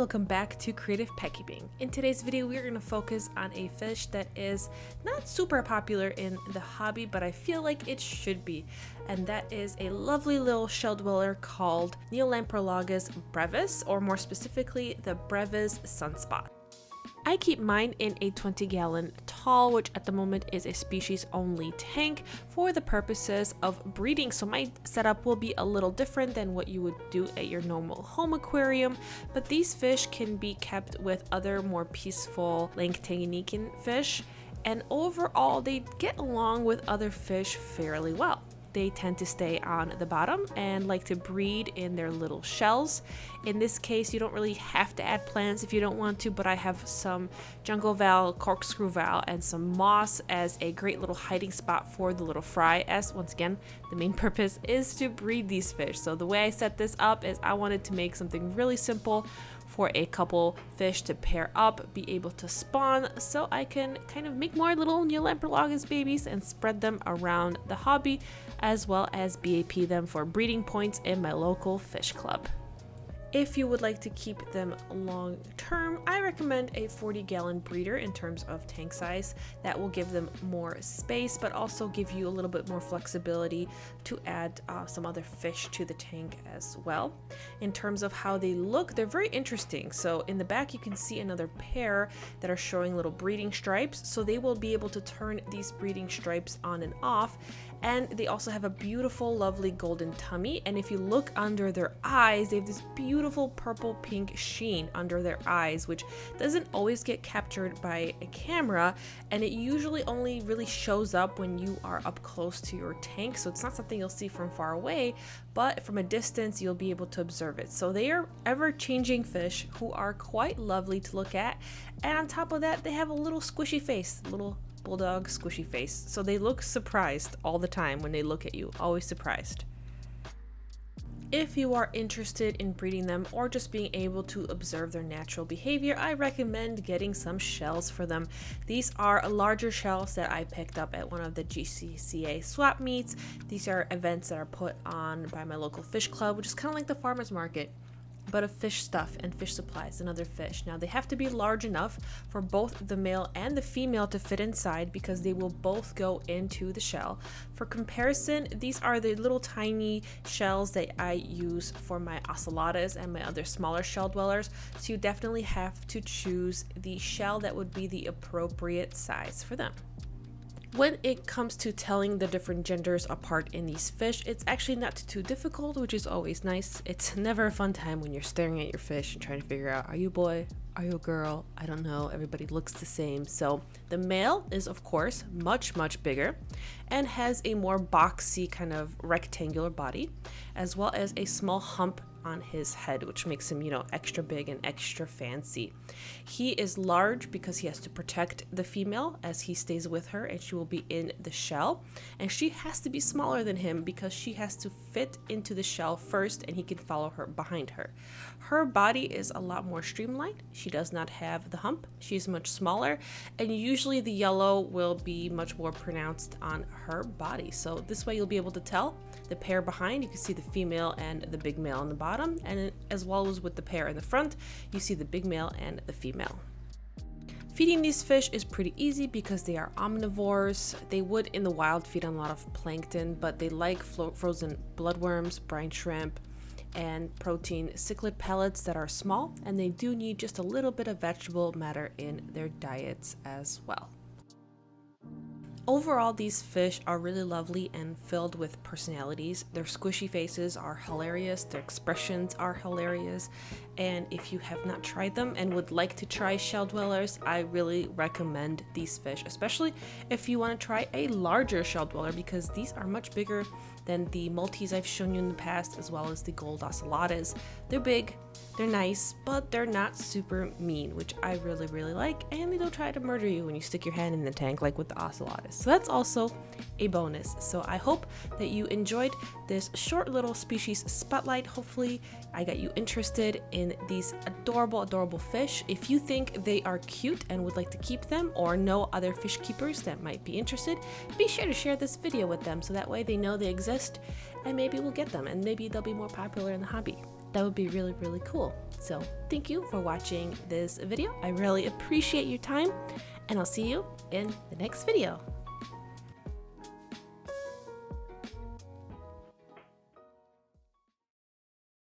welcome back to Creative Pet Keeping. In today's video, we're going to focus on a fish that is not super popular in the hobby, but I feel like it should be, and that is a lovely little shell dweller called Neolamprologus brevis, or more specifically, the brevis sunspot. I keep mine in a 20 gallon tall, which at the moment is a species only tank for the purposes of breeding. So my setup will be a little different than what you would do at your normal home aquarium, but these fish can be kept with other more peaceful Tanganyikan fish. And overall, they get along with other fish fairly well they tend to stay on the bottom and like to breed in their little shells. In this case, you don't really have to add plants if you don't want to, but I have some jungle val, corkscrew val, and some moss as a great little hiding spot for the little fry as once again, the main purpose is to breed these fish. So the way I set this up is I wanted to make something really simple for a couple fish to pair up, be able to spawn, so I can kind of make more little Neolamprologus babies and spread them around the hobby, as well as BAP them for breeding points in my local fish club. If you would like to keep them long term, I recommend a 40 gallon breeder in terms of tank size. That will give them more space, but also give you a little bit more flexibility to add uh, some other fish to the tank as well. In terms of how they look, they're very interesting. So in the back, you can see another pair that are showing little breeding stripes. So they will be able to turn these breeding stripes on and off and they also have a beautiful lovely golden tummy. And if you look under their eyes they have this beautiful purple pink sheen under their eyes which doesn't always get captured by a camera. And it usually only really shows up when you are up close to your tank. So it's not something you'll see from far away but from a distance you'll be able to observe it. So they are ever changing fish who are quite lovely to look at. And on top of that they have a little squishy face little bulldog squishy face, so they look surprised all the time when they look at you, always surprised. If you are interested in breeding them or just being able to observe their natural behavior, I recommend getting some shells for them. These are larger shells that I picked up at one of the GCCA swap meets. These are events that are put on by my local fish club, which is kind of like the farmer's market but of fish stuff and fish supplies and other fish. Now, they have to be large enough for both the male and the female to fit inside because they will both go into the shell. For comparison, these are the little tiny shells that I use for my ocellatas and my other smaller shell dwellers. So, you definitely have to choose the shell that would be the appropriate size for them. When it comes to telling the different genders apart in these fish, it's actually not too difficult, which is always nice. It's never a fun time when you're staring at your fish and trying to figure out, are you boy? Are you a girl? I don't know. Everybody looks the same. So the male is, of course, much, much bigger and has a more boxy kind of rectangular body, as well as a small hump on his head, which makes him, you know, extra big and extra fancy. He is large because he has to protect the female as he stays with her and she will be in the shell. And she has to be smaller than him because she has to fit into the shell first and he can follow her behind her. Her body is a lot more streamlined. She does not have the hump. She's much smaller and usually the yellow will be much more pronounced on her body. So this way you'll be able to tell the pair behind. You can see the female and the big male on the bottom and as well as with the pair in the front, you see the big male and the female. Feeding these fish is pretty easy because they are omnivores. They would in the wild feed on a lot of plankton, but they like frozen bloodworms, brine shrimp, and protein cichlid pellets that are small, and they do need just a little bit of vegetable matter in their diets as well. Overall, these fish are really lovely and filled with personalities. Their squishy faces are hilarious, their expressions are hilarious, and if you have not tried them and would like to try shell dwellers, I really recommend these fish, especially if you want to try a larger shell dweller because these are much bigger than the multies I've shown you in the past, as well as the gold ocellatas. They're big, they're nice, but they're not super mean, which I really, really like, and they don't try to murder you when you stick your hand in the tank like with the ocellatus. So that's also a bonus. So I hope that you enjoyed this short little species spotlight. Hopefully I got you interested in these adorable, adorable fish. If you think they are cute and would like to keep them or know other fish keepers that might be interested, be sure to share this video with them so that way they know they exist and maybe we'll get them and maybe they'll be more popular in the hobby. That would be really, really cool. So thank you for watching this video. I really appreciate your time and I'll see you in the next video.